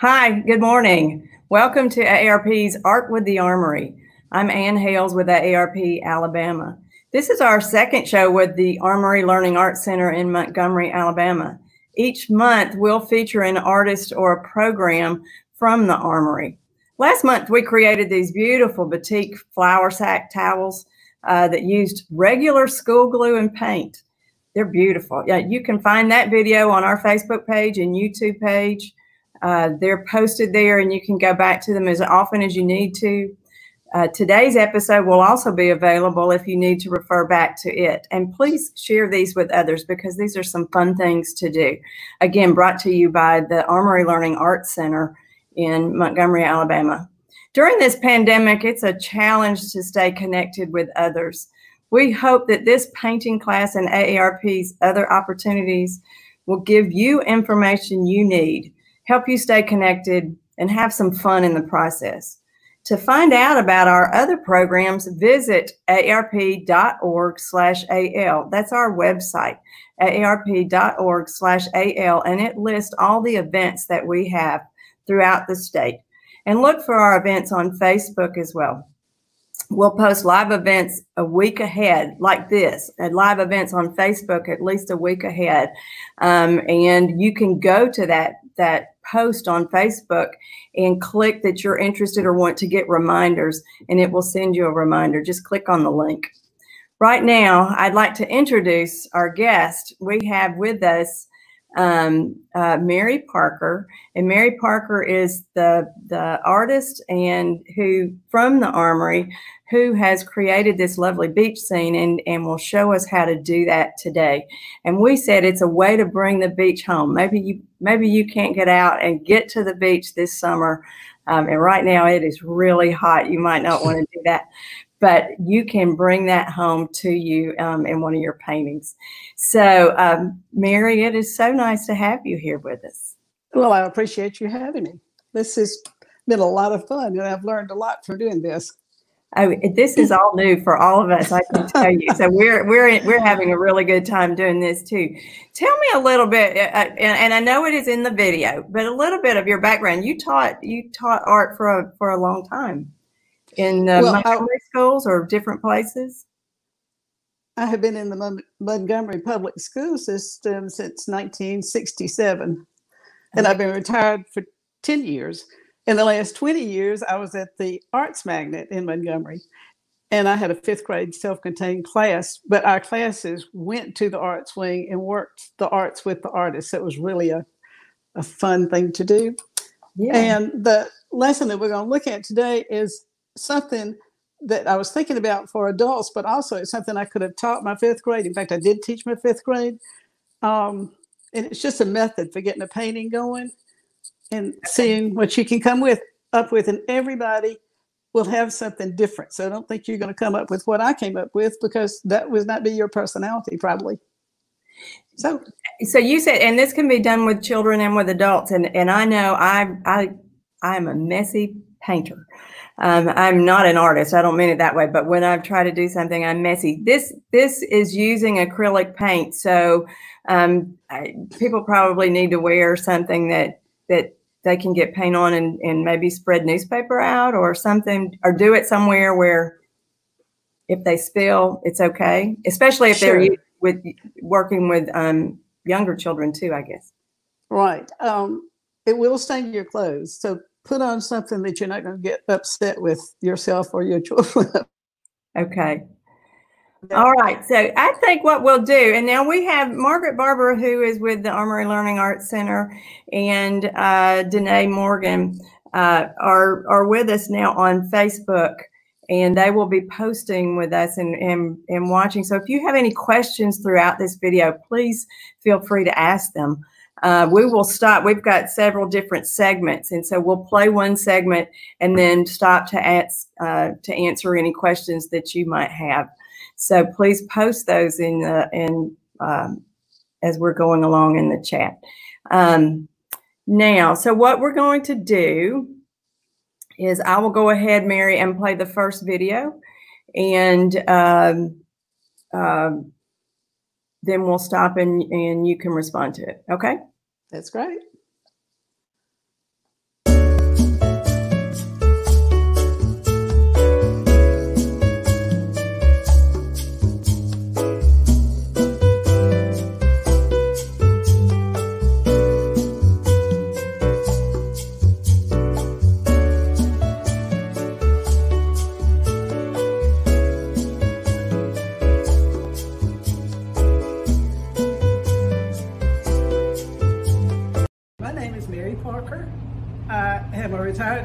Hi, good morning. Welcome to AARP's Art with the Armory. I'm Ann Hales with AARP Alabama. This is our second show with the Armory Learning Arts Center in Montgomery, Alabama. Each month, we'll feature an artist or a program from the Armory. Last month, we created these beautiful batik flour sack towels uh, that used regular school glue and paint. They're beautiful. Yeah, you can find that video on our Facebook page and YouTube page. Uh, they're posted there, and you can go back to them as often as you need to. Uh, today's episode will also be available if you need to refer back to it. And please share these with others because these are some fun things to do. Again, brought to you by the Armory Learning Arts Center in Montgomery, Alabama. During this pandemic, it's a challenge to stay connected with others. We hope that this painting class and AARP's other opportunities will give you information you need, help you stay connected, and have some fun in the process. To find out about our other programs, visit aarp.org slash AL. That's our website, aarp.org slash AL, and it lists all the events that we have throughout the state. And look for our events on Facebook as well. We'll post live events a week ahead, like this, and live events on Facebook at least a week ahead. Um, and you can go to that that post on Facebook and click that you're interested or want to get reminders, and it will send you a reminder. Just click on the link. Right now, I'd like to introduce our guest. We have with us um, uh, Mary Parker, and Mary Parker is the the artist and who from the Armory who has created this lovely beach scene and and will show us how to do that today. And we said it's a way to bring the beach home. Maybe you maybe you can't get out and get to the beach this summer. Um, and right now it is really hot. You might not want to do that but you can bring that home to you um, in one of your paintings. So, um, Mary, it is so nice to have you here with us. Well, I appreciate you having me. This has been a lot of fun, and I've learned a lot from doing this. Oh, this is all new for all of us, I can tell you. So we're we're we're having a really good time doing this too. Tell me a little bit, uh, uh, and, and I know it is in the video, but a little bit of your background. You taught you taught art for a for a long time in uh, well, Montgomery schools or different places? I have been in the Montgomery public school system since 1967, and I've been retired for 10 years. In the last 20 years, I was at the Arts Magnet in Montgomery, and I had a fifth grade self contained class, but our classes went to the arts wing and worked the arts with the artists. It was really a, a fun thing to do. Yeah. And the lesson that we're going to look at today is something that I was thinking about for adults, but also it's something I could have taught my fifth grade. In fact, I did teach my fifth grade. Um, and it's just a method for getting a painting going and seeing what you can come with up with. And everybody will have something different. So I don't think you're going to come up with what I came up with because that would not be your personality, probably. So, so you said, and this can be done with children and with adults. And and I know I I I'm a messy painter. Um, I'm not an artist. I don't mean it that way, but when I try to do something, I'm messy. This this is using acrylic paint, so um, I, people probably need to wear something that that they can get paint on and, and maybe spread newspaper out or something, or do it somewhere where if they spill, it's okay. Especially if sure. they're with working with um, younger children too, I guess. Right. Um, it will stain your clothes, so put on something that you're not going to get upset with yourself or your children. okay. All right. So I think what we'll do, and now we have Margaret Barber, who is with the Armory Learning Arts Center, and uh, Danae Morgan uh, are are with us now on Facebook, and they will be posting with us and, and and watching. So if you have any questions throughout this video, please feel free to ask them uh, we will stop. We've got several different segments, and so we'll play one segment and then stop to ask uh, to answer any questions that you might have. So please post those in the in um, as we're going along in the chat. Um, now, so what we're going to do is I will go ahead, Mary, and play the first video, and um, um then we'll stop and, and you can respond to it. Okay? That's great.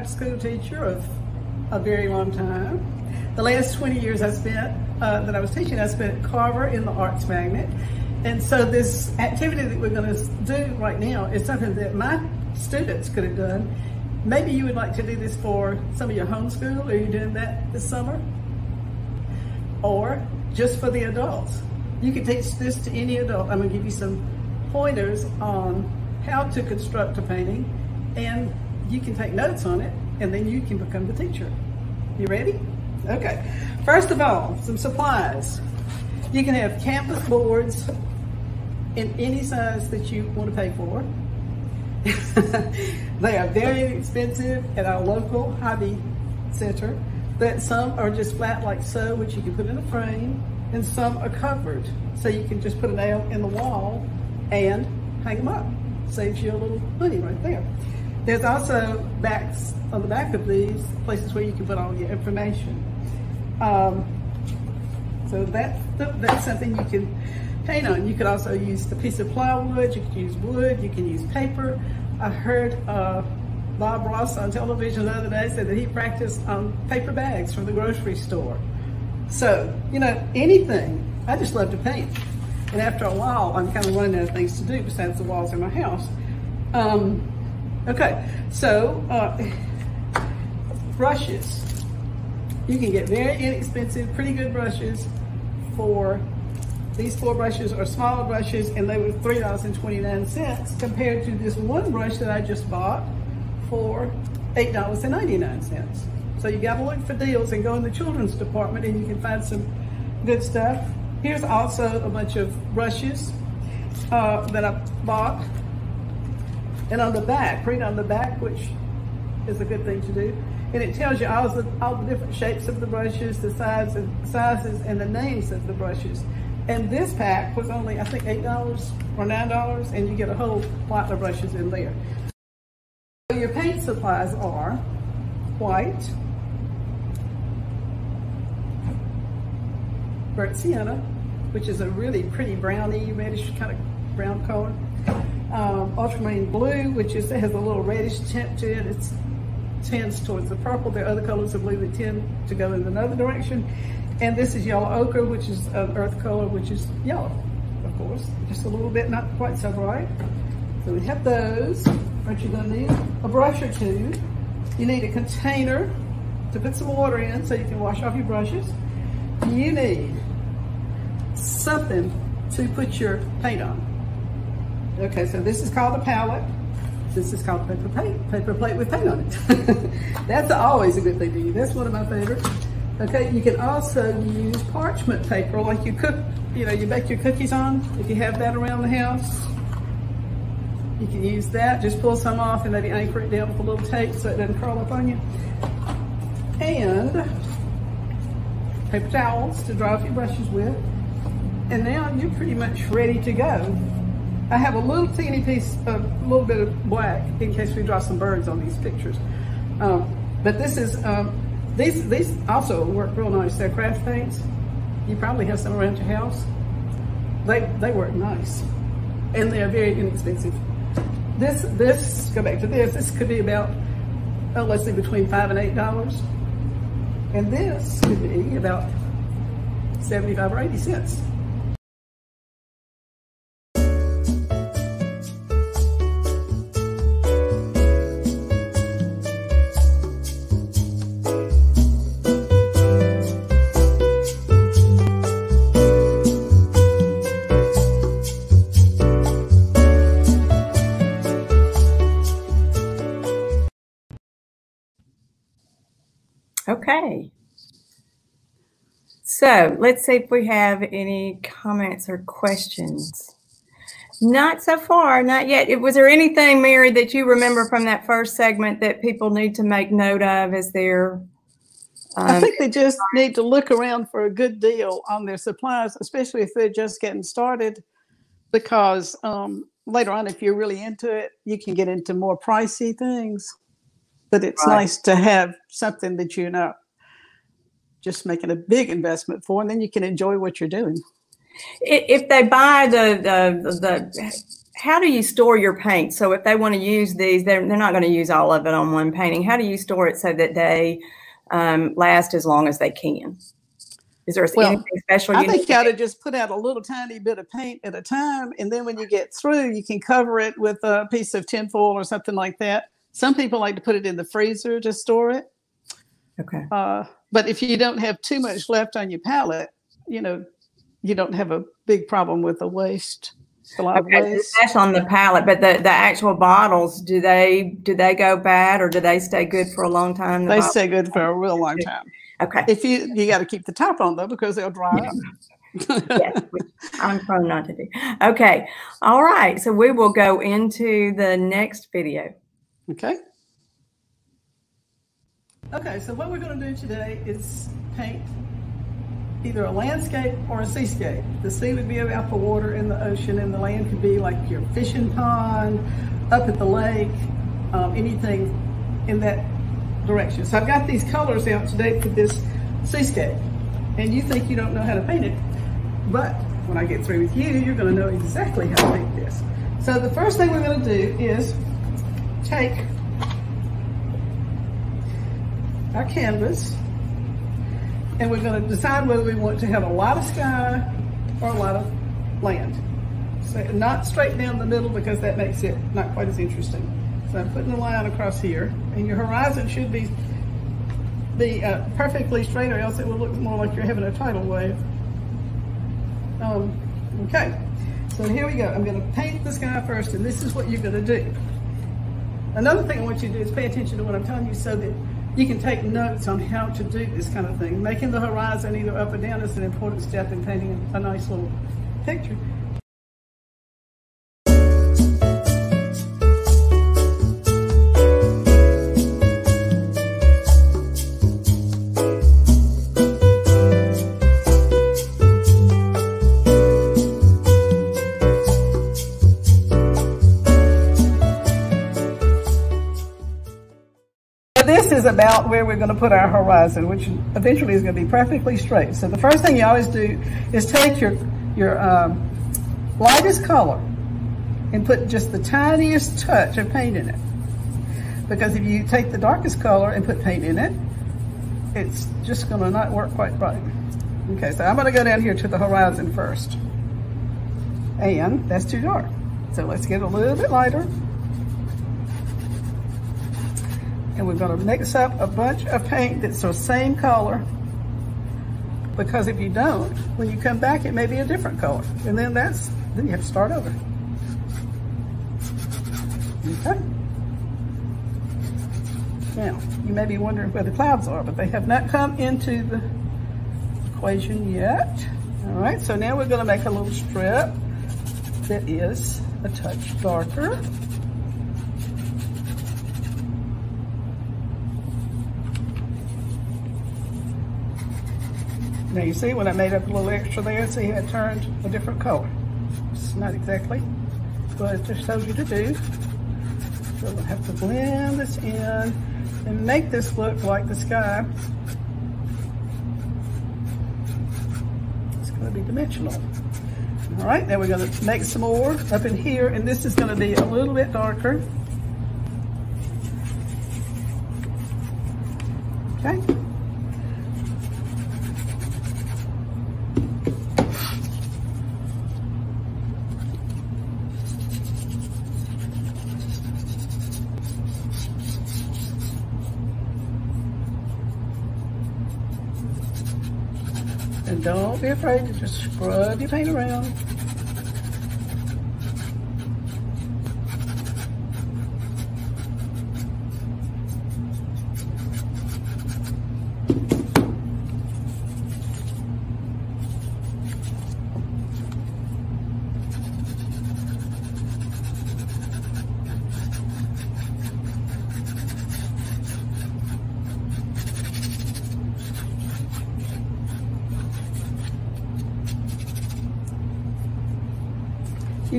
School teacher of a very long time. The last 20 years I spent, uh, that I was teaching, I spent at Carver in the Arts Magnet. And so this activity that we're going to do right now is something that my students could have done. Maybe you would like to do this for some of your homeschool. Are you doing that this summer? Or just for the adults. You can teach this to any adult. I'm going to give you some pointers on how to construct a painting and you can take notes on it and then you can become the teacher. You ready? Okay. First of all, some supplies. You can have canvas boards in any size that you want to pay for. they are very inexpensive at our local hobby center, but some are just flat like so, which you can put in a frame, and some are covered. So you can just put a nail in the wall and hang them up. Saves you a little money right there. There's also backs on the back of these places where you can put all your information. Um, so that's, that's something you can paint on. You could also use a piece of plywood, you could use wood, you can use paper. I heard uh, Bob Ross on television the other day said that he practiced on paper bags from the grocery store. So, you know, anything. I just love to paint. And after a while, I'm kind of running out of things to do besides the walls in my house. Um, Okay, so uh, brushes. You can get very inexpensive, pretty good brushes for these four brushes are smaller brushes and they were $3.29 compared to this one brush that I just bought for $8.99. So you gotta look for deals and go in the children's department and you can find some good stuff. Here's also a bunch of brushes uh, that I bought and on the back, print on the back, which is a good thing to do. And it tells you all the, all the different shapes of the brushes, the size sizes, and the names of the brushes. And this pack was only, I think, $8 or $9, and you get a whole lot of brushes in there. So your paint supplies are white, burnt sienna, which is a really pretty browny, reddish kind of brown color um, ultramarine blue, which is has a little reddish tint to it. It tends towards the purple. There are other colors of blue that tend to go in another direction. And this is yellow ochre, which is an earth color, which is yellow, of course. Just a little bit, not quite so bright. So we have those. Aren't you gonna need a brush or two? You need a container to put some water in so you can wash off your brushes. You need something to put your paint on. Okay, so this is called a palette. This is called paper plate, paper plate with paint on it. That's always a good thing to use. That's one of my favorites. Okay, you can also use parchment paper like you cook, you know, you bake your cookies on. If you have that around the house, you can use that. Just pull some off and maybe anchor it down with a little tape so it doesn't curl up on you. And paper towels to dry off your brushes with. And now you're pretty much ready to go. I have a little teeny piece, a little bit of black in case we draw some birds on these pictures. Um, but this is, um, these, these also work real nice. They're craft paints. You probably have some around your house. They, they work nice. And they're very inexpensive. This, this, go back to this, this could be about, oh, let's see, between five and eight dollars. And this could be about 75 or 80 cents. Okay. So let's see if we have any comments or questions. Not so far, not yet. Was there anything, Mary, that you remember from that first segment that people need to make note of as they're? Um, I think they just need to look around for a good deal on their supplies, especially if they're just getting started, because um, later on, if you're really into it, you can get into more pricey things but it's right. nice to have something that you're not just making a big investment for, and then you can enjoy what you're doing. If they buy the the, the how do you store your paint? So if they want to use these, they're, they're not going to use all of it on one painting. How do you store it so that they um, last as long as they can? Is there Well, anything special? I think need you ought to to just put out a little tiny bit of paint at a time, and then when you get through, you can cover it with a piece of tinfoil or something like that. Some people like to put it in the freezer to store it. Okay. Uh, but if you don't have too much left on your palette, you know, you don't have a big problem with the waste. A lot Okay, that's on the palette, but the, the actual bottles, do they do they go bad or do they stay good for a long time? the They bottles? stay good for a real long time. Okay. If you you got to keep the top on though because they'll dry up. yes, I'm prone not to do. Okay. All right. So we will go into the next video. Okay. Okay, so what we're going to do today is paint either a landscape or a seascape. The sea would be about the water in the ocean, and the land could be like your fishing pond, up at the lake, um, anything in that direction. So I've got these colors out today for this seascape, and you think you don't know how to paint it, but when I get through with you, you're going to know exactly how to paint this. So the first thing we're going to do is take our canvas and we're going to decide whether we want to have a lot of sky or a lot of land. So not straight down the middle because that makes it not quite as interesting. So I'm putting a line across here and your horizon should be be uh, perfectly straight or else it will look more like you're having a tidal wave. Um, okay, so here we go. I'm going to paint the sky first and this is what you're going to do. Another thing I want you to do is pay attention to what I'm telling you so that you can take notes on how to do this kind of thing. Making the horizon either up or down is an important step in painting a nice little picture. This is about where we're going to put our horizon, which eventually is going to be perfectly straight. So the first thing you always do is take your your um, lightest color and put just the tiniest touch of paint in it. Because if you take the darkest color and put paint in it, it's just going to not work quite right. Okay, so I'm going to go down here to the horizon first. And that's too dark. So let's get a little bit lighter. And we're to mix up a bunch of paint that's the same color because if you don't, when you come back, it may be a different color. And then that's, then you have to start over. Okay. Now, you may be wondering where the clouds are, but they have not come into the equation yet. All right, so now we're going to make a little strip that is a touch darker. Now you see when I made up a little extra there, see how it turned a different color. It's not exactly what it just told you to do. So we'll have to blend this in and make this look like the sky. It's going to be dimensional. All right, now we're going to make some more up in here, and this is going to be a little bit darker. Okay. And don't be afraid to just scrub your paint around.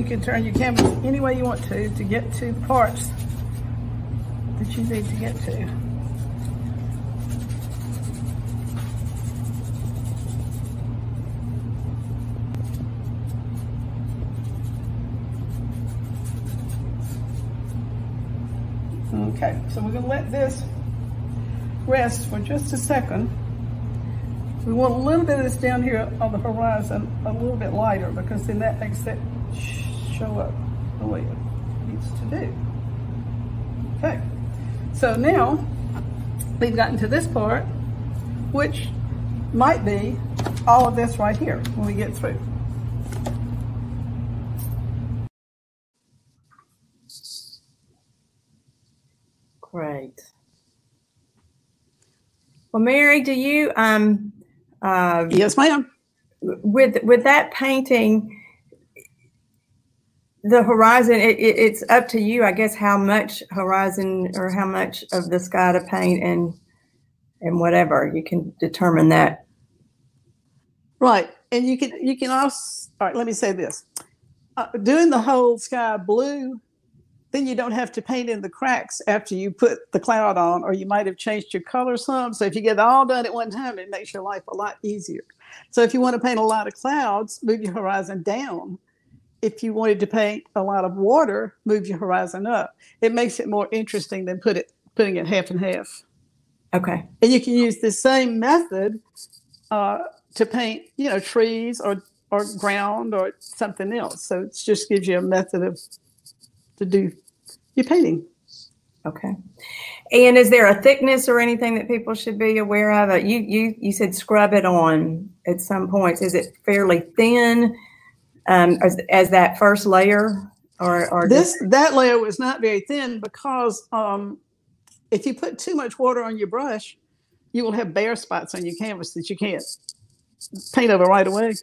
Can turn your canvas any way you want to to get to the parts that you need to get to. Okay, so we're gonna let this rest for just a second. We want a little bit of this down here on the horizon a little bit lighter because then that makes it show up the way it needs to do. Okay, so now we've gotten to this part, which might be all of this right here when we get through. Great. Well, Mary, do you um uh, yes, ma'am. With with that painting, the horizon it, it, it's up to you, I guess, how much horizon or how much of the sky to paint and and whatever you can determine that. Right, and you can you can also all right. Let me say this: uh, doing the whole sky blue then you don't have to paint in the cracks after you put the cloud on, or you might have changed your color some. So if you get all done at one time, it makes your life a lot easier. So if you want to paint a lot of clouds, move your horizon down. If you wanted to paint a lot of water, move your horizon up. It makes it more interesting than put it putting it half and half. Okay. And you can use the same method uh, to paint, you know, trees or or ground or something else. So it just gives you a method of to do your painting. Okay. And is there a thickness or anything that people should be aware of? You you you said scrub it on at some points. Is it fairly thin um, as, as that first layer, or, or this that layer was not very thin because um, if you put too much water on your brush, you will have bare spots on your canvas that you can't paint over right away.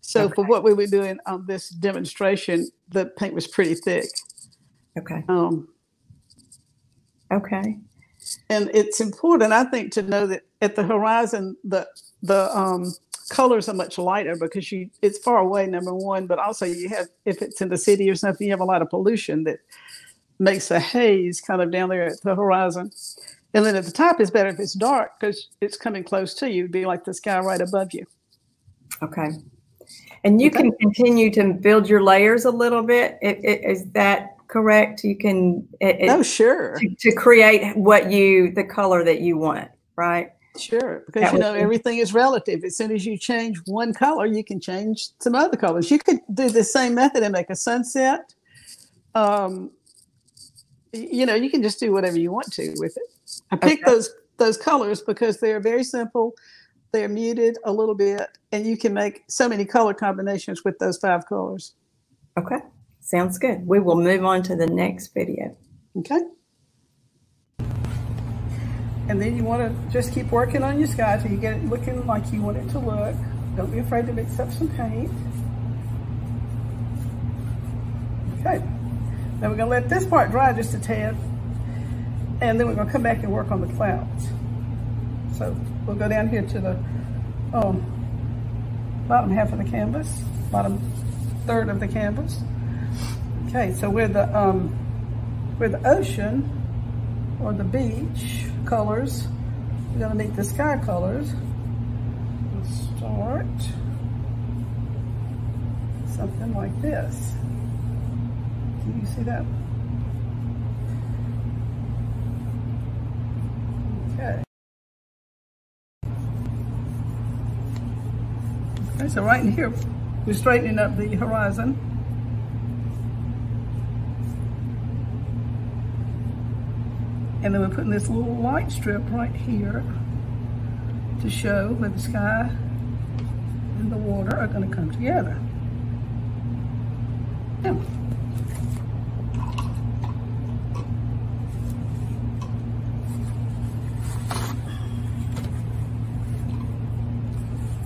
So okay. for what we were doing on this demonstration, the paint was pretty thick. Okay. Um, okay. And it's important, I think, to know that at the horizon, the the um, colors are much lighter because you it's far away. Number one, but also you have if it's in the city or something, you have a lot of pollution that makes a haze kind of down there at the horizon. And then at the top is better if it's dark because it's coming close to you. It'd be like the sky right above you. Okay. And you okay. can continue to build your layers a little bit. It, it, is that correct? You can. It, oh, sure. To, to, create what you, the color that you want, right? Sure, because that you know everything is relative. As soon as you change one color, you can change some other colors. You could do the same method and make a sunset. Um, you know, you can just do whatever you want to with it. I picked okay. those those colors because they're very simple. They're muted a little bit, and you can make so many color combinations with those five colors. Okay. Sounds good. We will move on to the next video. Okay. And then you want to just keep working on your sky till you get it looking like you want it to look. Don't be afraid to mix up some paint. Okay. Then we're going to let this part dry just a tad. And then we're going to come back and work on the clouds. So we'll go down here to the um, bottom half of the canvas, bottom third of the canvas. Okay, so we're the um, we're the ocean or the beach colors. We're gonna make the sky colors. Let's start something like this. Can you see that? Okay. Okay, so right in here, we're straightening up the horizon. And then we're putting this little light strip right here to show where the sky and the water are going to come together. Yeah.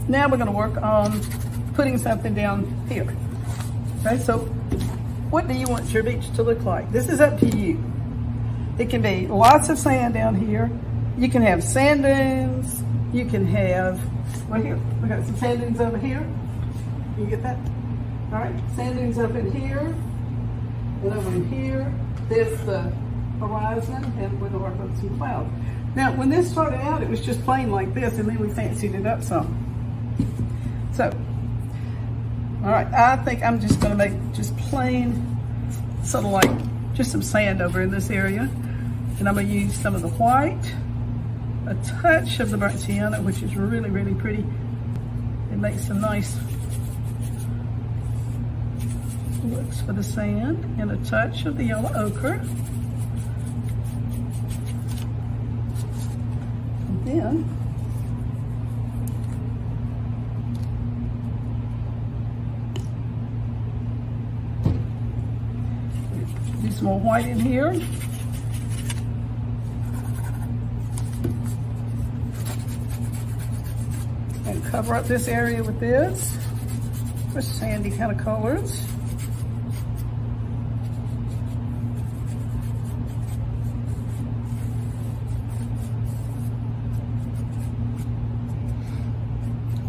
Now we're going to work on putting something down here. Okay, so what do you want your beach to look like? This is up to you. It can be lots of sand down here. You can have sand dunes. You can have, right here, we got some sand dunes over here. You get that? All right, sand dunes up in here and over in here. There's the horizon and gonna work on some clouds. Now, when this started out, it was just plain like this and then we fancied it up some. So, all right, I think I'm just gonna make just plain, sort of like just some sand over in this area. And I'm to use some of the white, a touch of the burnt sienna, which is really, really pretty. It makes some nice looks for the sand, and a touch of the yellow ochre. And then do some more white in here. And cover up this area with this, with sandy kind of colors.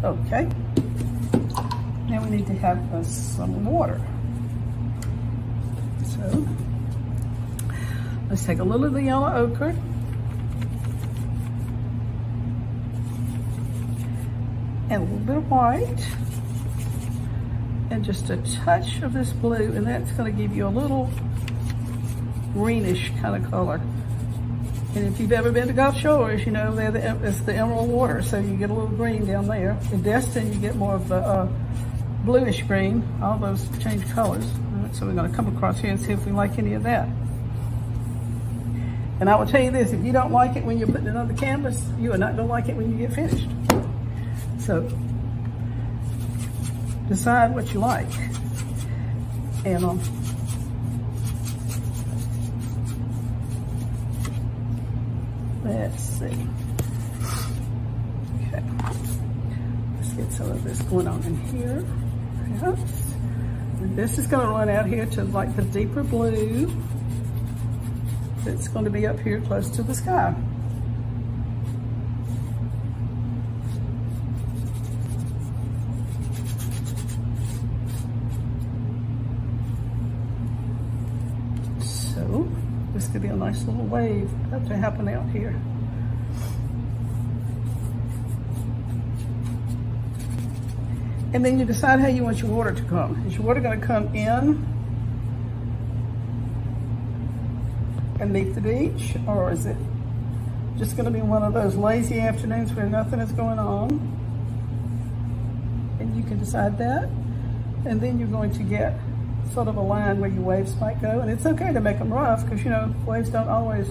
Okay. Now we need to have uh, some water. So let's take a little of the yellow ochre. And a little bit of white. And just a touch of this blue. And that's going to give you a little greenish kind of color. And if you've ever been to Gulf Shores, you know the, it's the emerald water, so you get a little green down there. In Destin, you get more of the uh, bluish green. All those change colors. Right, so we're going to come across here and see if we like any of that. And I will tell you this, if you don't like it when you're putting it on the canvas, you are not going to like it when you get finished. So decide what you like. And um, Let's see. Okay. Let's get some of this going on in here. And this is going to run out here to like the deeper blue. It's going to be up here close to the sky. This could be a nice little wave to happen out here. And then you decide how you want your water to come. Is your water going to come in and meet the beach? Or is it just going to be one of those lazy afternoons where nothing is going on? And you can decide that. And then you're going to get sort of a line where your waves might go. And it's okay to make them rough because, you know, waves don't always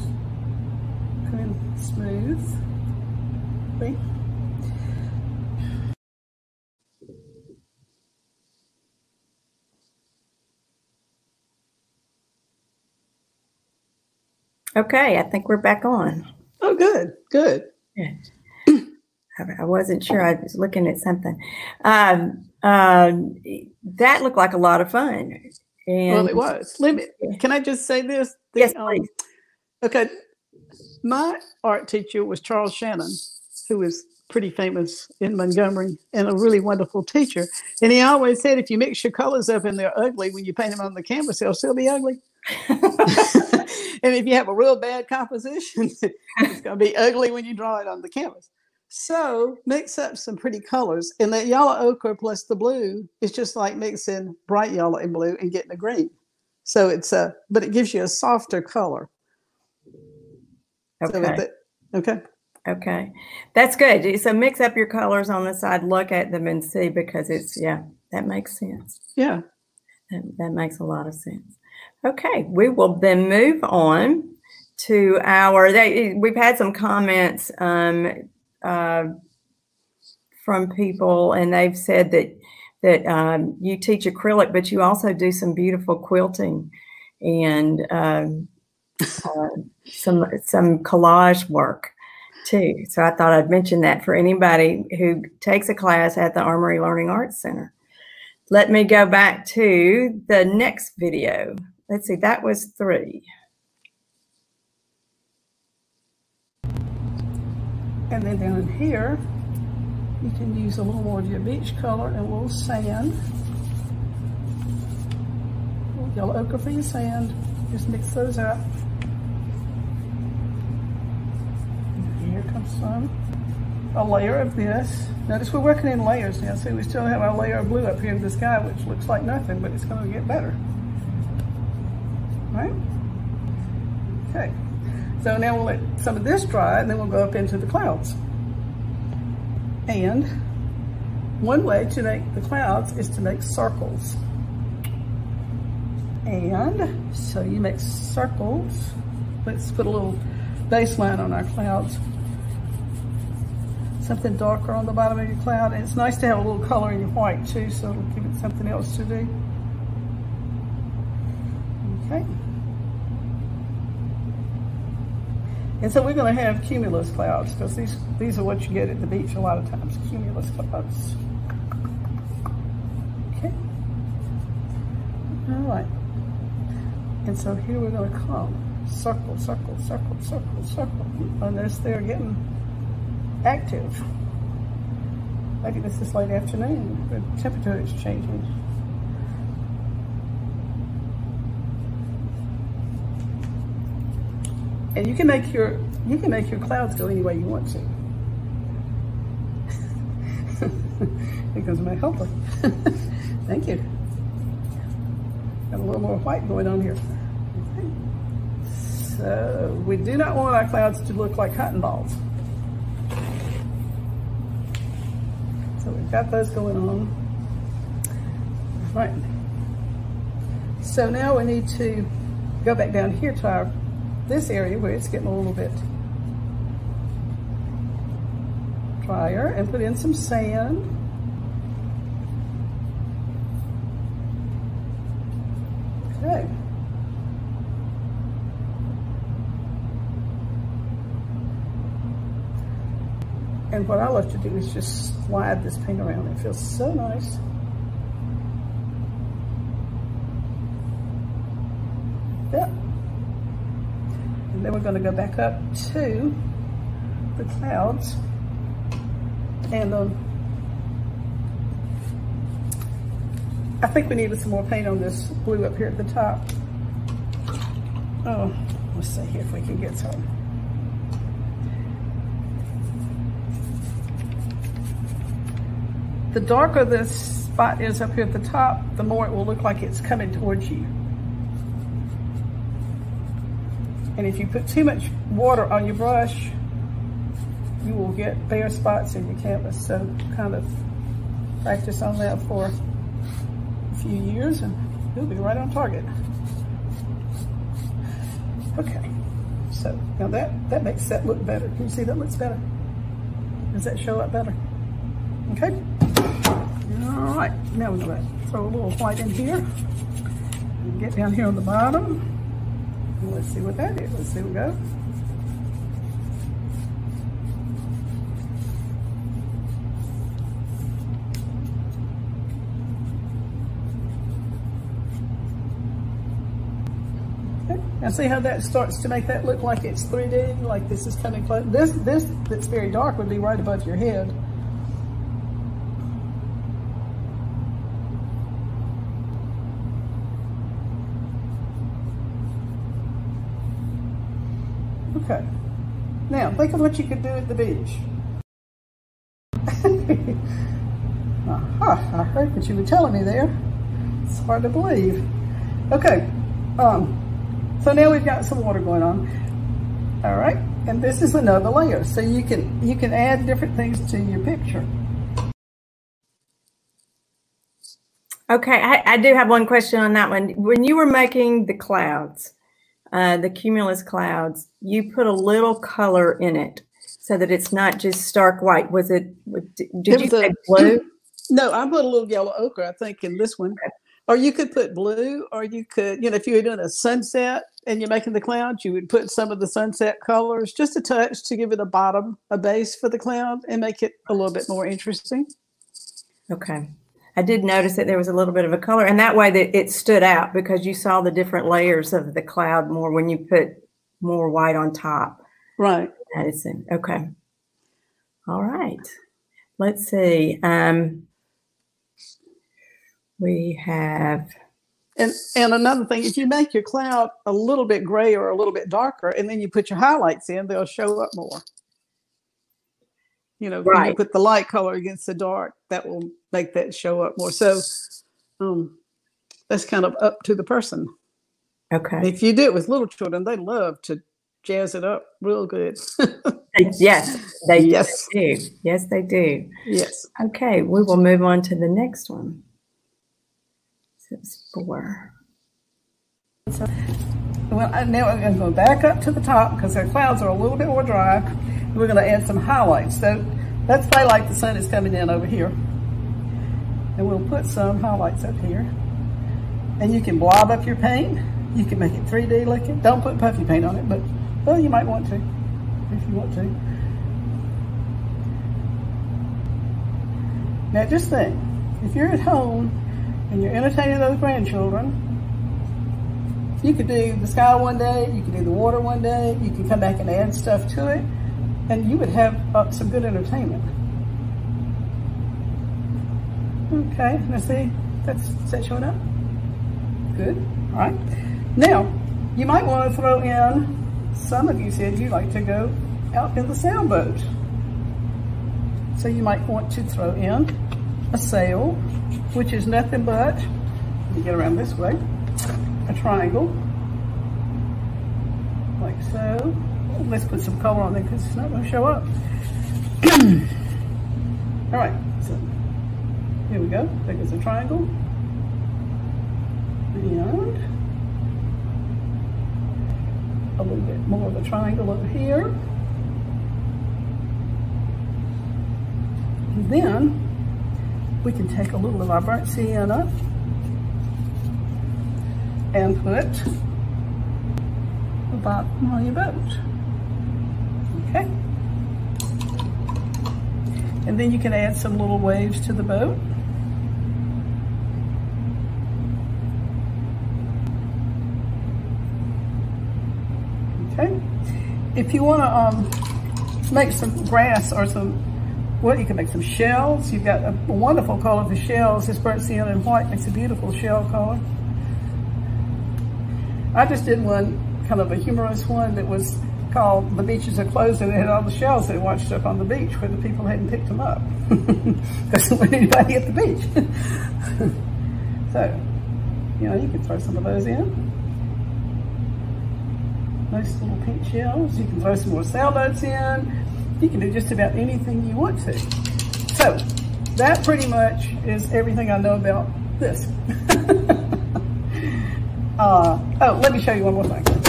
come in smooth. See? Okay, I think we're back on. Oh, good, good. Yeah. I wasn't sure. I was looking at something. Um, um, that looked like a lot of fun. And well, it was. Let me, can I just say this? The, yes, um, please. Um, okay. My art teacher was Charles Shannon, who was pretty famous in Montgomery and a really wonderful teacher. And he always said, if you mix your colors up and they're ugly, when you paint them on the canvas, they'll still be ugly. and if you have a real bad composition, it's going to be ugly when you draw it on the canvas. So mix up some pretty colors. And that yellow ochre plus the blue is just like mixing bright yellow and blue and getting a green. So it's a, but it gives you a softer color. Okay. So it, okay. Okay. That's good. So mix up your colors on the side, look at them and see because it's, yeah, that makes sense. Yeah. That, that makes a lot of sense. Okay. We will then move on to our, they, we've had some comments um, uh, from people, and they've said that that um, you teach acrylic, but you also do some beautiful quilting and um, uh, some some collage work too. So I thought I'd mention that for anybody who takes a class at the Armory Learning Arts Center. Let me go back to the next video. Let's see, that was three. And then down here, you can use a little more of your beach color and a little sand. A little yellow ochre for your sand. Just mix those up. Here comes some. A layer of this. Notice we're working in layers now. See, we still have our layer of blue up here in the sky, which looks like nothing, but it's going to get better. Right? Okay. So now we'll let some of this dry and then we'll go up into the clouds. And one way to make the clouds is to make circles. And so you make circles. Let's put a little baseline on our clouds. Something darker on the bottom of your cloud. And it's nice to have a little color in your white too, so it'll give it something else to do. Okay. And so we're going to have cumulus clouds because these, these are what you get at the beach a lot of times, cumulus clouds. Okay. All right. And so here we're going to come. Circle, circle, circle, circle, circle. And they're getting active. Maybe this is late afternoon. The temperature is changing. And you can make your you can make your clouds go any way you want to. because my helper. Thank you. Got a little more white going on here. Okay. So we do not want our clouds to look like cotton balls. So we've got those going on. Right. So now we need to go back down here to our this area where it's getting a little bit drier and put in some sand. Okay. And what I love to do is just slide this paint around. It feels so nice. Yep. And then we're going to go back up to the clouds. And um, I think we needed some more paint on this blue up here at the top. Oh, let's see here if we can get some. The darker this spot is up here at the top, the more it will look like it's coming towards you. And if you put too much water on your brush, you will get bare spots in your canvas. So kind of practice on that for a few years and you'll be right on target. Okay, so now that, that makes that look better. Can you see that looks better? Does that show up better? Okay. All right, now we're gonna throw a little white in here. Get down here on the bottom. Let's see what that is. Let's see what we go. Now see how that starts to make that look like it's 3D, like this is coming close. This, this that's very dark would be right above your head. Now, think of what you could do at the beach. Aha, I heard what you were telling me there. It's hard to believe. Okay, um, so now we've got some water going on. All right, and this is another layer. So you can, you can add different things to your picture. Okay, I, I do have one question on that one. When you were making the clouds, uh, the cumulus clouds, you put a little color in it so that it's not just stark white. Was it, did it you say blue? No, I put a little yellow ochre, I think, in this one. Okay. Or you could put blue, or you could, you know, if you were doing a sunset and you're making the clouds, you would put some of the sunset colors, just a touch to give it a bottom, a base for the cloud and make it a little bit more interesting. Okay. I did notice that there was a little bit of a color, and that way that it stood out because you saw the different layers of the cloud more when you put more white on top. Right. Madison. Okay. All right. Let's see. Um, we have. And and another thing, if you make your cloud a little bit gray or a little bit darker, and then you put your highlights in, they'll show up more. You know, right. when you put the light color against the dark, that will make that show up more. So um, that's kind of up to the person. Okay. If you do it with little children, they love to jazz it up real good. yes, they Yes. do. Yes, they do. yes. Okay, we will move on to the next one. This is four. Well, now I'm going to go back up to the top because our clouds are a little bit more dry. We're going to add some highlights. So let's play like the sun is coming in over here. And we'll put some highlights up here. And you can blob up your paint. You can make it 3D looking. Don't put puffy paint on it, but well, you might want to if you want to. Now just think, if you're at home and you're entertaining those grandchildren, you could do the sky one day, you could do the water one day, you can come back and add stuff to it, and you would have uh, some good entertainment. Okay, let's see. That's is that showing up? Good. All right. Now, you might want to throw in. Some of you said you like to go out in the sailboat, so you might want to throw in a sail, which is nothing but. Let me get around this way a triangle, like so. Let's put some color on there because it's not going to show up. All right, so here we go. There goes a triangle. And a little bit more of a triangle over here. And then we can take a little of our burnt sienna and put bottom on your boat. Okay. And then you can add some little waves to the boat. Okay. If you want to um, make some grass or some well, you can make some shells. You've got a wonderful color for shells. This burnt sienna and white makes a beautiful shell color. I just did one, kind of a humorous one that was called The Beaches Are Closed and it had all the shells that washed up on the beach where the people hadn't picked them up. There wasn't anybody at the beach. so, you know, you can throw some of those in. Nice little pink shells. You can throw some more sailboats in. You can do just about anything you want to. So, that pretty much is everything I know about this. Uh, oh, let me show you one more thing.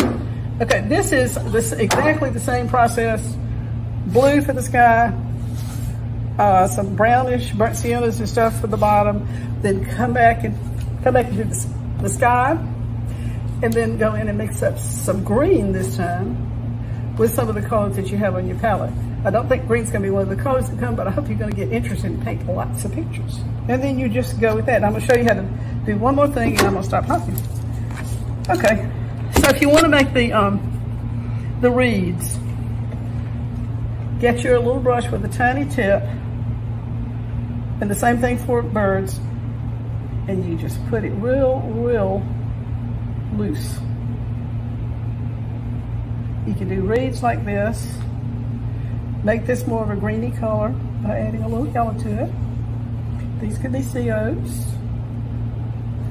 Okay, this is this exactly the same process. Blue for the sky, uh, some brownish burnt siennas and stuff for the bottom. Then come back and come back and do the, the sky, and then go in and mix up some green this time with some of the colors that you have on your palette. I don't think green's going to be one of the colors that come, but I hope you're going to get interested in painting lots of pictures. And then you just go with that. I'm to show you how to do one more thing, and I'm to stop talking. Okay, so if you want to make the um, the reeds, get your little brush with a tiny tip, and the same thing for birds, and you just put it real, real loose. You can do reeds like this. Make this more of a greeny color by adding a little yellow to it. These could be oats.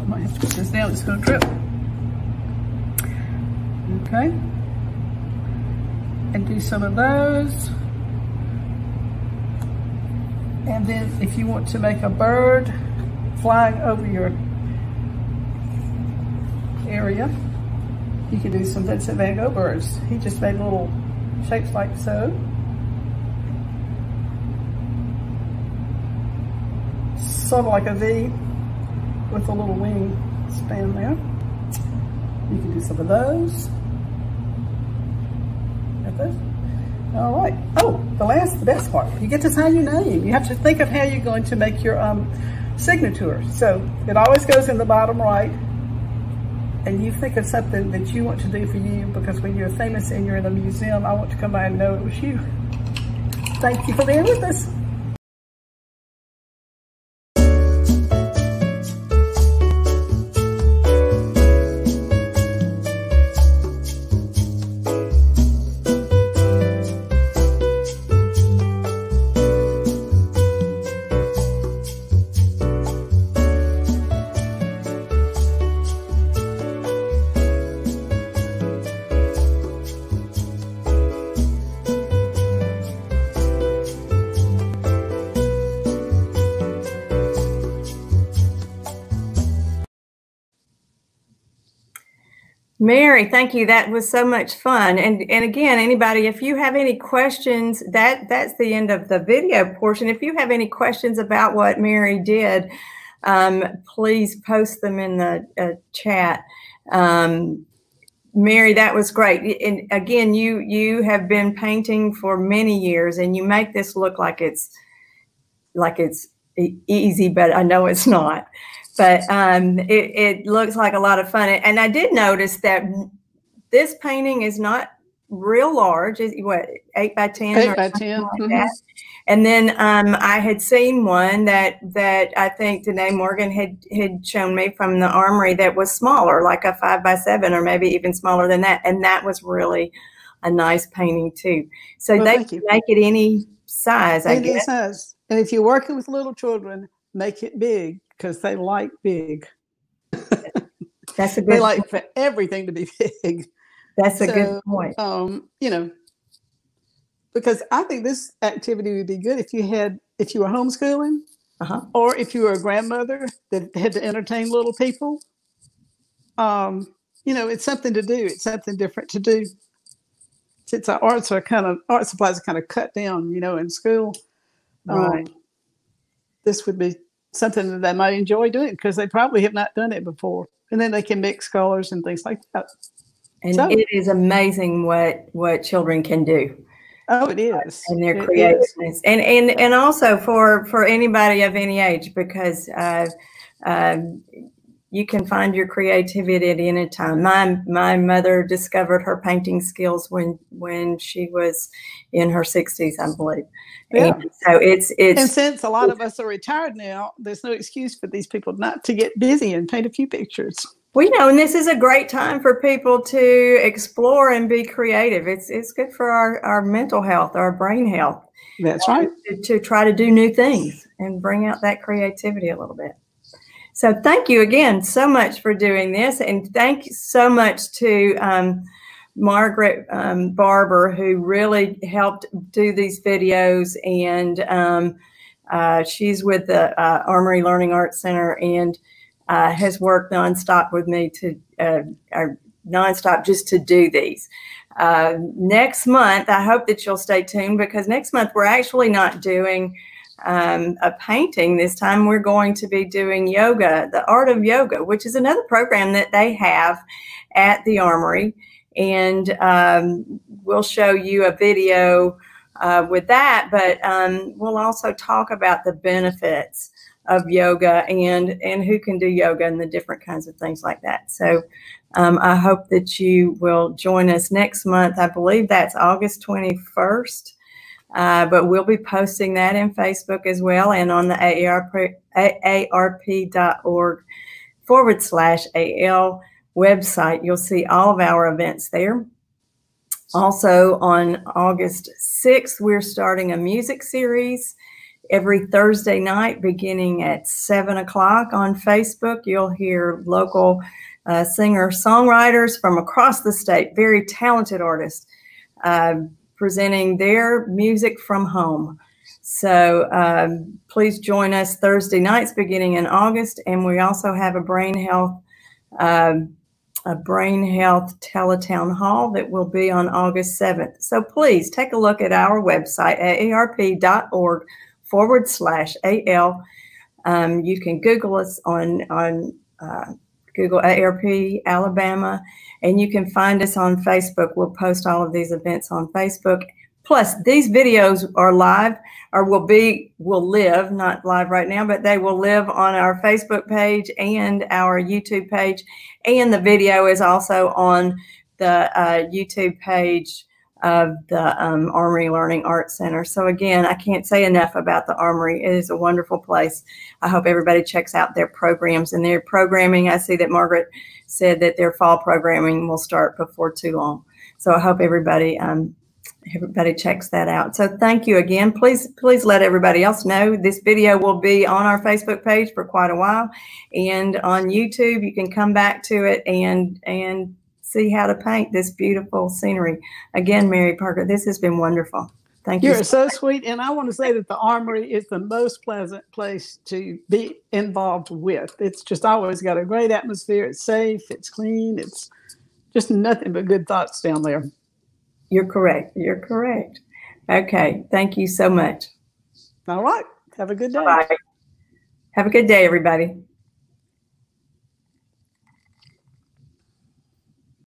I might have to put this down, it's going to drip. Okay. And do some of those. And then if you want to make a bird flying over your area, you can do some Vincent van Gogh birds. He just made little shapes like so. Sort of like a V with a little wing span there. You can do some of those. All right. Oh, the last, the best part. You get to sign your name. You have to think of how you're going to make your um, signature. So it always goes in the bottom right. And you think of something that you want to do for you because when you're famous and you're in a museum, I want to come by and know it was you. Thank you for being with us. Mary, thank you. That was so much fun. And and again, anybody, if you have any questions, that that's the end of the video portion. If you have any questions about what Mary did, um, please post them in the uh, chat. Um, Mary, that was great. And again, you you have been painting for many years, and you make this look like it's like it's easy, but I know it's not but um, it, it looks like a lot of fun. And I did notice that this painting is not real large. Is what eight by ten? Eight by 10 like mm-hmm. And then um, I had seen one that that I think Danae Morgan had had shown me from the armory that was smaller, like a five by seven, or maybe even smaller than that. And that was really a nice painting too. So well, they can make it any size. I any guess. size. And if you're working with little children, make it big because they like big. That's a good. they like for everything to be big. That's a so, good point. Um, you know, because I think this activity would be good if you had if you were homeschooling, uh-huh. or if you were a grandmother that had to entertain little people. Um, you know, it's something to do. It's something different to do. Since our arts are kind of art supplies are kind of cut down, you know, in school. Right. Um, this would be something that they might enjoy doing because they probably have not done it before. And then they can mix colors and things like that. And so, it is amazing what what children can do. Oh, it is. And their creativeness. And and and also for for anybody of any age because uh, uh, you can find your creativity at any time. My my mother discovered her painting skills when when she was in her 60s, I believe. Yeah. And so it's it's and since a lot of us are retired now, there's no excuse for these people not to get busy and paint a few pictures. We know, and this is a great time for people to explore and be creative. It's it's good for our, our mental health, our brain health. That's right. To, to try to do new things and bring out that creativity a little bit. So thank you again so much for doing this. And thank you so much to um, Margaret um, Barber, who really helped do these videos. And um, uh, she's with the uh, Armory Learning Arts Center and uh, has worked nonstop with me to uh, nonstop just to do these. Uh, next month, I hope that you'll stay tuned because next month we're actually not doing um, a painting. This time we're going to be doing yoga, the art of yoga, which is another program that they have at the Armory. And um, we'll show you a video uh, with that, but um, we'll also talk about the benefits of yoga and and who can do yoga and the different kinds of things like that. So um, I hope that you will join us next month. I believe that's August 21st. Uh, but we'll be posting that in Facebook as well and on the AARP, AARP.org forward slash AL website. You'll see all of our events there. Also, on August 6th, we're starting a music series every Thursday night beginning at 7 o'clock on Facebook. You'll hear local uh, singer songwriters from across the state, very talented artists. Uh, presenting their music from home. So um, please join us Thursday nights beginning in August. And we also have a brain health um, a brain health teletown hall that will be on August 7th. So please take a look at our website at aarp.org forward slash AL. Um, you can Google us on, on uh, Google AARP Alabama, and you can find us on Facebook. We'll post all of these events on Facebook. Plus, these videos are live or will be, will live, not live right now, but they will live on our Facebook page and our YouTube page. And the video is also on the uh, YouTube page of the um, Armory Learning Arts Center. So again, I can't say enough about the Armory. It is a wonderful place. I hope everybody checks out their programs and their programming. I see that Margaret said that their fall programming will start before too long. So I hope everybody um, everybody checks that out. So thank you again. Please, please let everybody else know this video will be on our Facebook page for quite a while and on YouTube. You can come back to it and, and see how to paint this beautiful scenery. Again, Mary Parker, this has been wonderful. Thank you. You're so sweet. And I want to say that the Armory is the most pleasant place to be involved with. It's just always got a great atmosphere. It's safe, it's clean, it's just nothing but good thoughts down there. You're correct. You're correct. Okay. Thank you so much. All right. Have a good day. Bye. Have a good day, everybody.